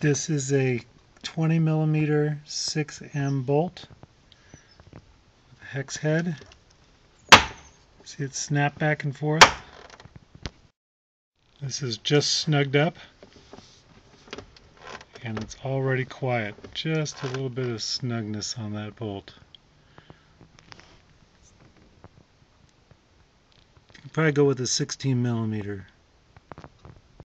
This is a 20 millimeter 6M bolt hex head. See it snap back and forth. This is just snugged up and it's already quiet. Just a little bit of snugness on that bolt. Probably go with a 16 millimeter.